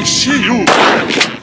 I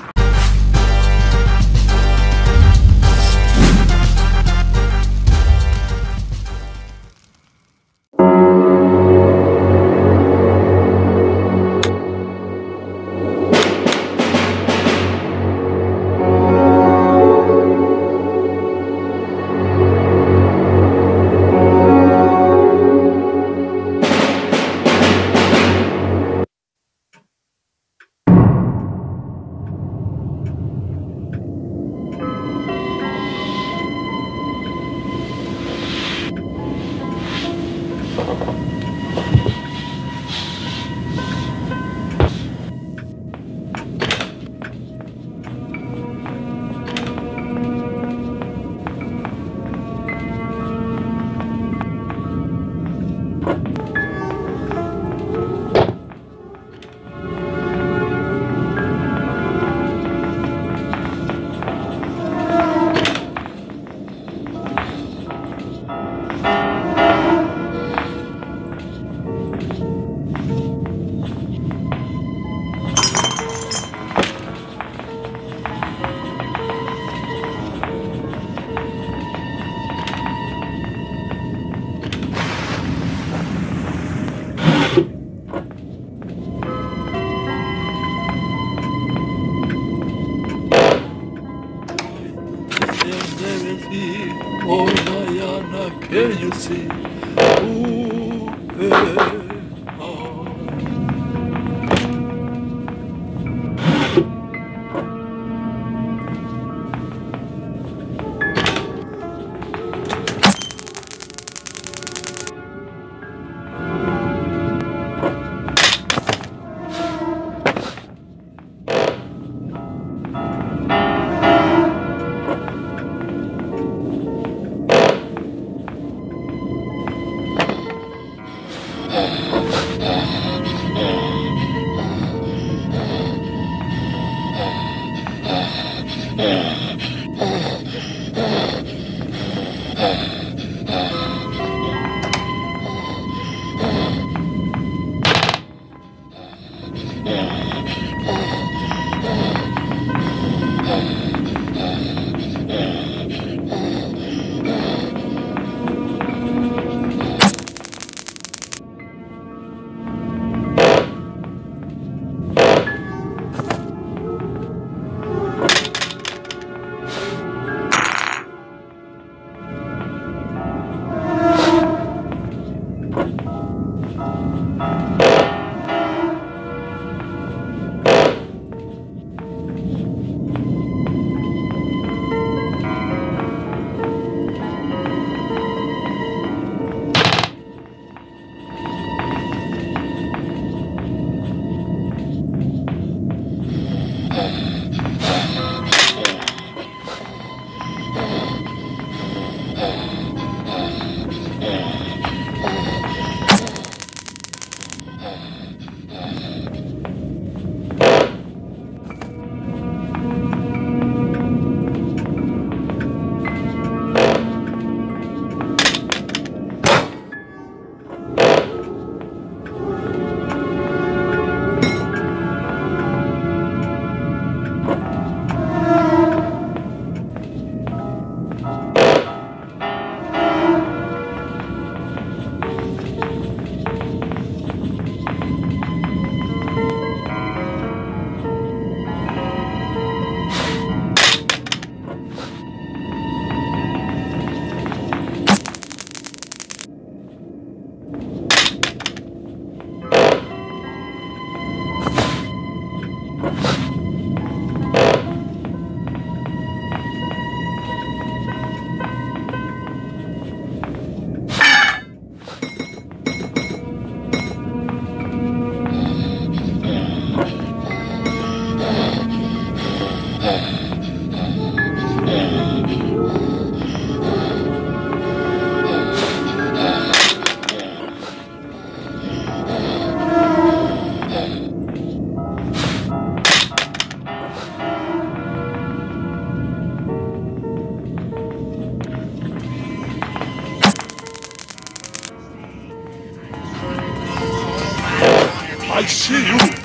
good. I see you!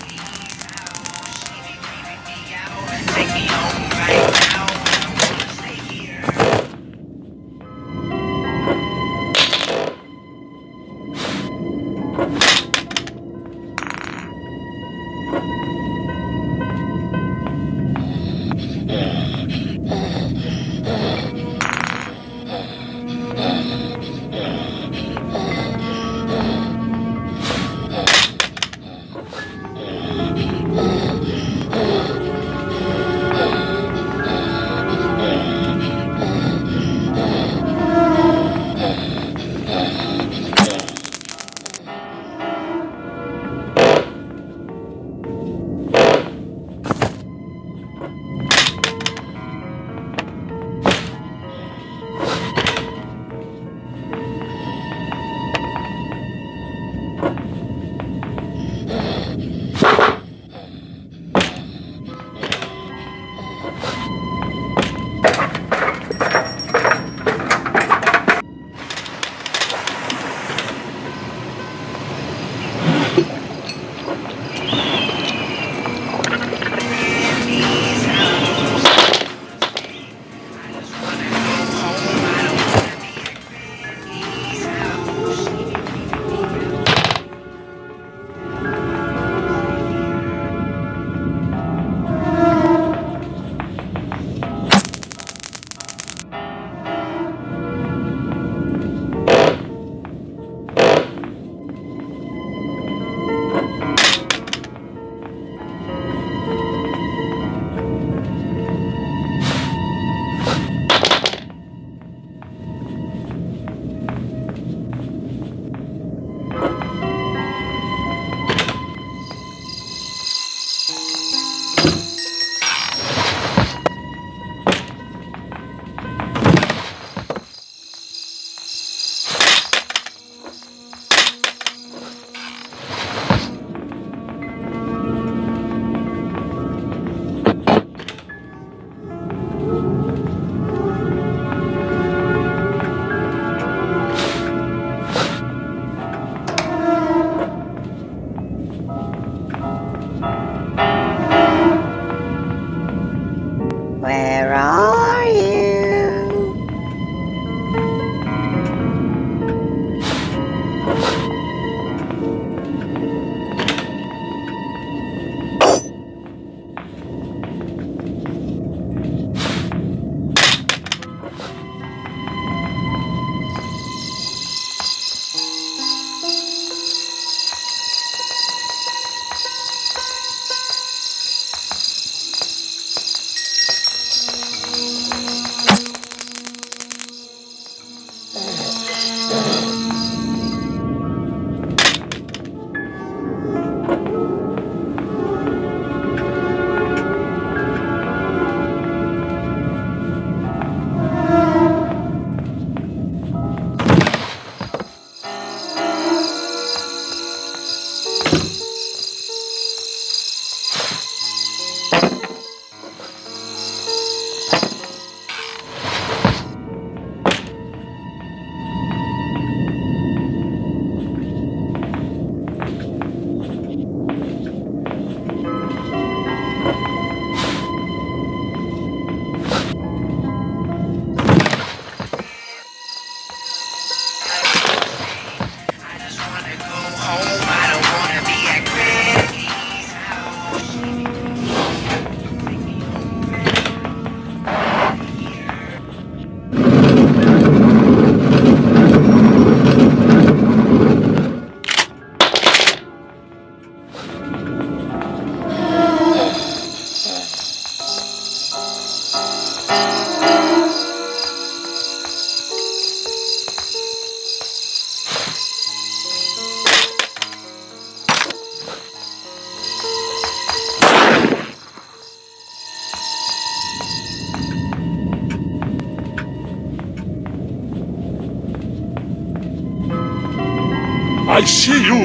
baixinho!